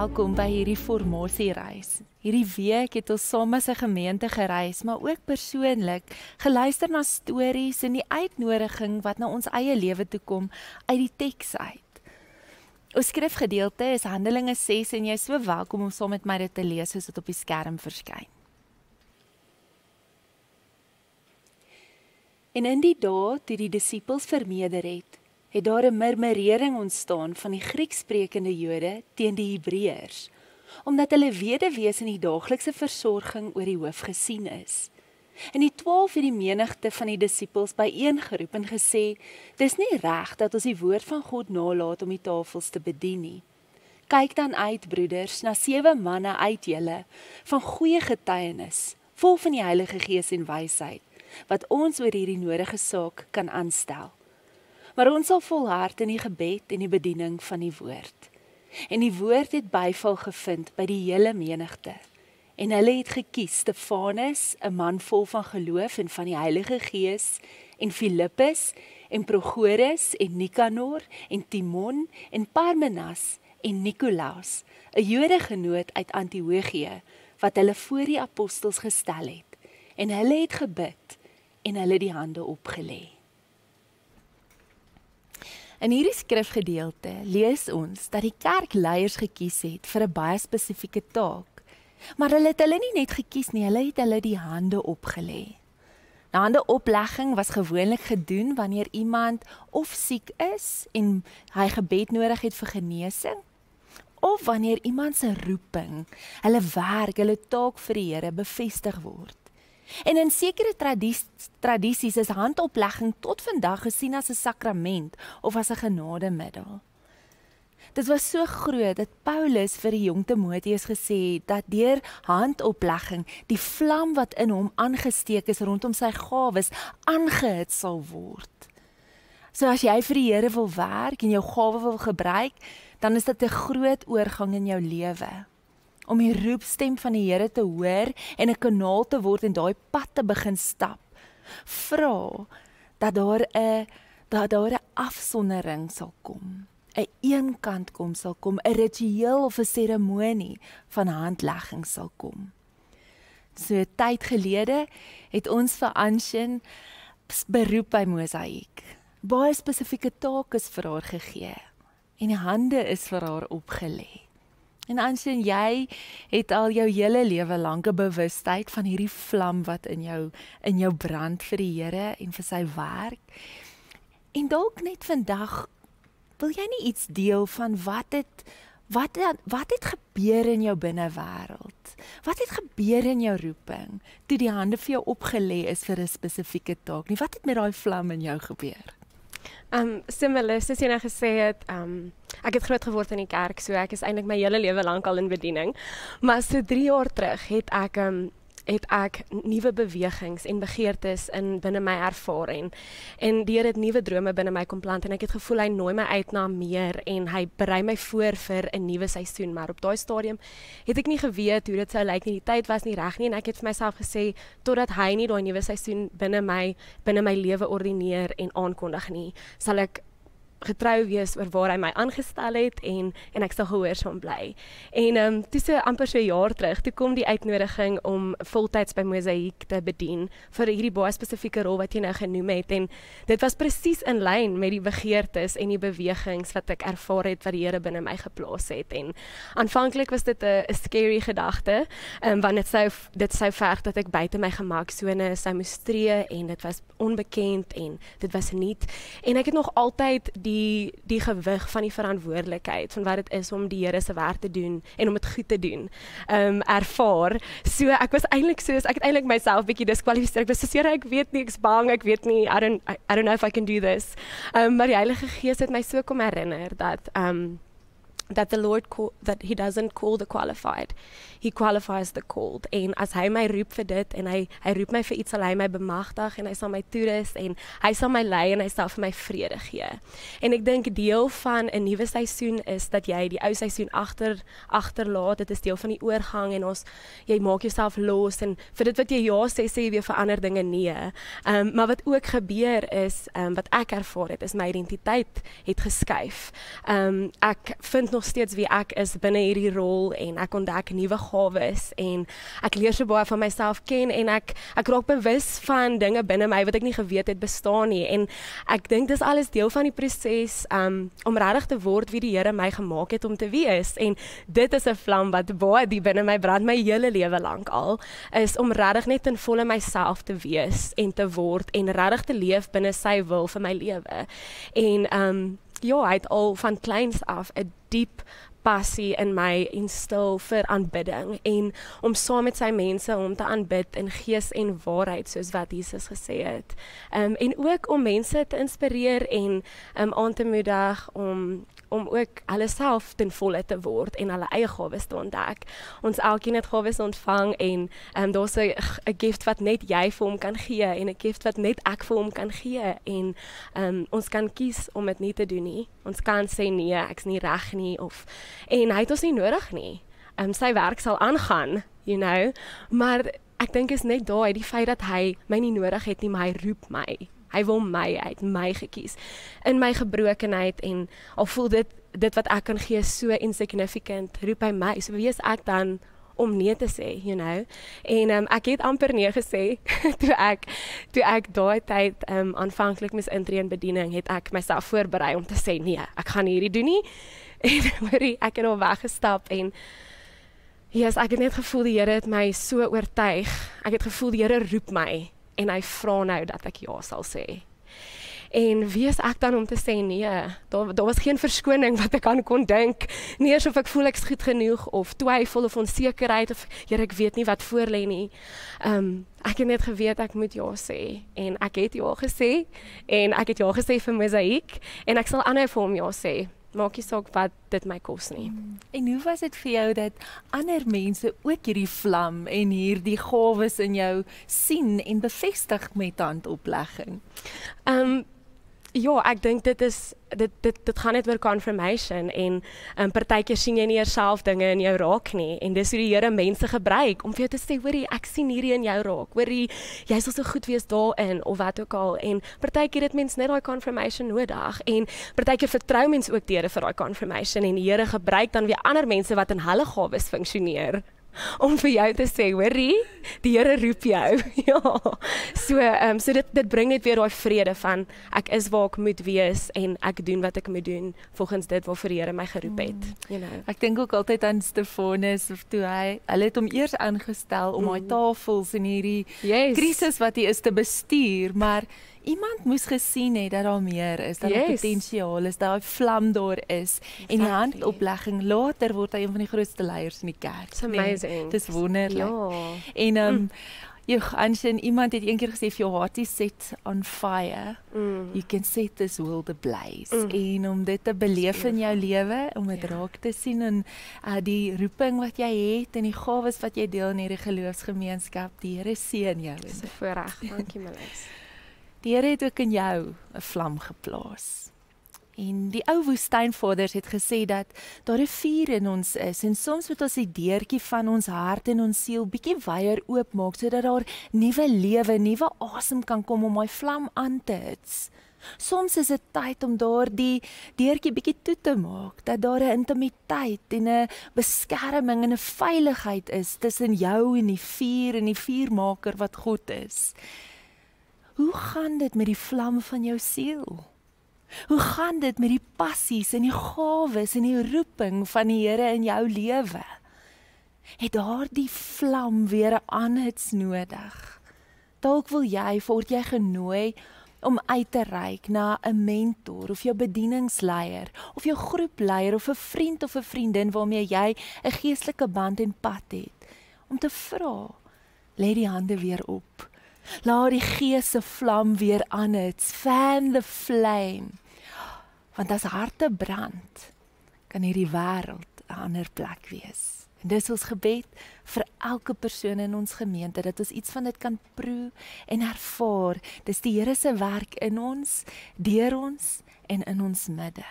welkom by hierdie formasiereis. Hierdie week het ons saam as 'n gemeente gereis, maar ook persoonlik geluister na stories en die uitnodiging wat na ons eie lewe toe kom uit die teks uit. Ons skrifgedeelte is Handelinge 6 en jy is so welkom om saam met my dit te lees soos dit op die skerm verskyn. En in die dae toe die disippels vermeerder het, het daar 'n murmurering ontstaan van die Grieksprekende Jode teen die Hebreërs, omdat hulle weduwees in die daaglikse versorging oor die hoof gesien is. En die 12 het die menigte van die disippels byeengeroep en gesê: "Dis nie reg dat ons die woord van God nalat om die tafels te bedien nie. Kyk dan uit, broeders, na sewe manne uit julle van goeie getuienis, vol van die Heilige Gees en wysheid, wat ons oor hierdie nodige saak kan aanstel." Maar ons sal volhard in die gebed en die bediening van die woord. En die woord het byval gevind by die hele menigte. En hulle het gekies Stefanus, 'n man vol van geloof en van die Heilige Gees, en Filippus en Prochorus en Nikanor en Timon en Parmenas en Nikolaus, 'n Jode genoot uit Antiochië wat hulle voor die apostels gestel het. En hulle het gebid en hulle die hande opgelê. In hierdie skrifgedeelte lees ons dat die kerkleiers gekies het vir 'n baie spesifieke taak. Maar hulle het hulle nie net gekies nie, hulle het hulle die hande opgelê. Nou hande oplegging was gewoonlik gedoen wanneer iemand of siek is en hy gebed nodig het vir genesing of wanneer iemand se roeping, hulle werk, hulle taak vir die Here bevestig word. En in sekere tradis, tradisies is handoplegging tot vandag gesien as 'n sakrament of as 'n genademiddel. Dit was so groot dat Paulus vir die jong Timoteus gesê het dat deur handoplegging die vlam wat in hom aangesteek is rondom sy gawes aangehit sal word. So as jy vir die Here wil werk en jou gawe wil gebruik, dan is dit 'n groot oorgang in jou lewe om die roepstem van die Here te hoor en 'n kanaal te word en daai pad te begin stap. Vra dat daar 'n dat daar 'n afsondering sal kom. 'n Eenkant kom sal kom, 'n ritueel of 'n seremonie van handlegging sal kom. So tyd gelede het ons vir Anshin beroep by Mosaïek. Baie spesifieke take is vir haar gegee en die hande is vir haar opgelê. En aansien jy het al jou hele lewe lank 'n bewustheid van hierdie vlam wat in jou in jou brand vir die Here en vir sy werk. En dalk net vandag wil jy nie iets deel van wat het wat wat het gebeur in jou binnewêreld? Wat het gebeur in jou roeping toe die hande vir jou opgelê is vir 'n spesifieke taak? Nie wat het met daai vlam in jou gebeur? Um similar soos jy nou gesê het, um ek het groot geword in die kerk, so ek is eintlik my hele lewe lank al in bediening. Maar so 3 jaar terug het ek um het ek nuwe bewegings en begeertes in binne my ervaar en en deur dit nuwe drome binne my kom plant en ek het gevoel hy nooi my uit na meer en hy berei my voor vir 'n nuwe seisoen maar op daai stadium het ek nie geweet hoe dit sou lyk nie die tyd was nie reg nie en ek het vir myself gesê totdat hy nie daai nuwe seisoen binne my binne my lewe ordineer en aankondig nie sal ek getrou wees oor waar hy my aangestel het en en ek sal gehoorsaam bly. En ehm um, toe so amper so 'n jaar terug, toe kom die uitnodiging om voltyds by Mosaïek te bedien vir hierdie baie spesifieke rol wat jy nou genoem het. En dit was presies in lyn met die begeertes en die bewegings wat ek ervaar het wat die Here binne my geplaas het. En aanvanklik was dit 'n scary gedagte, ehm um, want dit sou dit sou verg dat ek buite my gemaksone sou moes tree en dit was onbekend en dit was nuut en ek het nog altyd die die die gewig van die verantwoordelikheid van wat dit is om die Here se werk te doen en om dit goed te doen. Ehm um, ervaar. So ek was eintlik so ek het eintlik myself bietjie diskwalifiseer. Ek was so seker ek weet nie, ek's bang, ek weet nie. I don't I, I don't know if I can do this. Ehm um, maar die Heilige Gees het my so kom herinner dat ehm um, that the Lord call, that he doesn't call the qualified. He qualifies the called. En as hy my roep vir dit en hy hy roep my vir iets sal hy my bemagtig en hy sal my toerus en hy sal my lei en hy sal vir my vrede gee. En ek dink deel van 'n nuwe seisoen is dat jy die ou seisoen agter agterlaat. Dit is deel van die oorgang en ons jy maak jouself los en vir dit wat jy ja sê sê jy weer vir ander dinge nee. Ehm um, maar wat ook gebeur is ehm um, wat ek ervaar het is my identiteit het geskuif. Ehm um, ek vind nog steeds wie ek is binne hierdie rol en ek ontdek nuwe gawes en ek leer so baie van myself ken en ek ek raak bewus van dinge binne my wat ek nie geweet het bestaan nie. En ek dink dis alles deel van die proses um, om regtig te word wie die Here my gemaak het om te wees. En dit is 'n vlam wat baie diep binne my brand my hele lewe lank al is om regtig net in volle myself te wees en te word en regtig te leef binne sy wil vir my lewe. En um, ja, hy het al van kleins af 'n diep passie in my instel vir aanbidding en om saam met sy mense om te aanbid in gees en waarheid soos wat Jesus gesê het. Um, en ook om mense te inspireer en um, aan te moedig om om ook hulle self ten volle te word en hulle eie gawes te ontdek. Ons elkeen het gawes ontvang en um, daar's 'n 'n gift wat net jy vir hom kan gee en 'n gift wat net ek vir hom kan gee en um, ons kan kies om dit nie te doen nie. Ons kan sê nee, ek's nie reg nie of en hy het ons nie nodig nie. Ehm um, sy werk sal aangaan, you know. Maar ek dink is net daai die feit dat hy my nie nodig het nie, maar hy roep my. Hy wil my uit my gekies in my gebrokenheid en al voel dit dit wat ek kan gee so insignificant roep hy my so wie is ek dan om nee te sê you know en um, ek het amper nee gesê toe ek toe ek daai tyd um, aanvanklik mis intree in bediening het ek myself voorberei om te sê nee ek gaan hierdie doen nie en hoorie ek het al weggestap en Ja, yes, ek het net gevoel die Here het my so oortuig. Ek het gevoel die Here roep my en hy vra nou dat ek ja sal sê. En wie is ek dan om te sê nee? Daar daar was geen verskoning wat ek aan kon dink. Nie eens of ek voel ek's goed genoeg of twyfel of onsekerheid of Here ek weet nie wat voor lê nie. Ehm um, ek het net geweet ek moet ja sê en ek het ja gesê en ek het ja gesê vir Mosaïek en ek sal aanhou vir hom ja sê maak nie saak wat dit my kos nie. Mm. En hoe was dit vir jou dat ander mense ook hierdie vlam en hierdie gawes in jou sien en bevestig met handoplegging? Ehm um, Ja, ek dink dit is dit dit dit gaan net oor confirmation en 'n um, ehm, partykeer sien jy nie jouself dinge in jou raak nie en dis hoe die Here mense gebruik om vir jou te sê hoorie ek sien hierdie in jou raak. Hoorie jy sal so goed wees daarin of wat ook al en partykeer het mense net daai confirmation nodig en partykeer vertrou mense ook die Here vir daai confirmation en die Here gebruik dan weer ander mense wat in hulle gawes funksioneer om vir jou te sê, hoorie, die Here roep jou. ja. So, ehm um, so dit dit bring net weer daai vrede van ek is waar ek moet wees en ek doen wat ek moet doen volgens dit waarvoor die Here my geroep het, mm. you know. Ek dink ook altyd aan Stefanus of toe hy hulle het hom eers aangestel om daai mm. tafels en hierdie yes. krisis wat hy is te bestuur, maar iemand moes gesien het dat daar meer is, dat daar yes. potensiaal is, dat daai vlam daar is exactly. en die handoplegging later word hy een van die grootste leiers in die kerk. It's amazing. Nee, dis wonderlik. Ja. En ehm um, mm. Jy aansien iemand het eendag gesê if your heart is set on fire, mm. you can set this world ablaze. Mm. En om dit te beleef in jou lewe, om dit ja. raak te sien en uh, die roeping wat jy het en die gawes wat jy deel in hierdie geloofsgemeenskap, die Here seën jou. Dis 'n voorreg. Dankie Melis. Die Here het ook in jou 'n vlam geplaas. En die ou woestynvaders het gesê dat daar 'n vuur in ons is en soms moet ons die deurtjie van ons hart en ons siel bietjie wyer oopmaak sodat daar nuwe lewe, nuwe asem kan kom om my vlam aan te hits. Soms is dit tyd om daardie deurtjie bietjie toe te maak, dat daar 'n intimiteit en 'n beskerming en 'n veiligheid is tussen jou en die vuur en die vuurmaker wat God is. Hoe gaan dit met die vlam van jou siel? Hoe gaan dit met die passies en die gawes en die roeping van die Here in jou lewe? Het daardie vlam weer 'n aanhits nodig? Dalk wil jy voort jy genooi om uit te reik na 'n mentor of jou bedieningsleier of jou groepleier of 'n vriend of 'n vriendin waarmee jy 'n geestelike band en pad het om te vra lê die hande weer op Laat die gees se vlam weer aan het. Fan the flame. Want as harte brand, kan hierdie wêreld 'n ander plek wees. En dis ons gebed vir elke persoon in ons gemeente dat ons iets van dit kan proe en ervaar. Dis die Here se werk in ons, deur ons en in ons midde.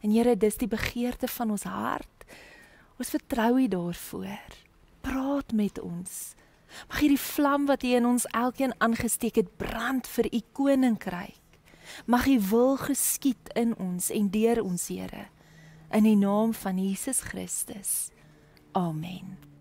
En Here, dis die begeerte van ons hart. Ons vertrou U daarvoor. Praat met ons. Mag hierdie vlam wat U in ons elkeen aangesteek het, brand vir U koninkryk. Mag U wil geskied in ons en deur ons, Here. in die naam van Jesus Christus. Amen.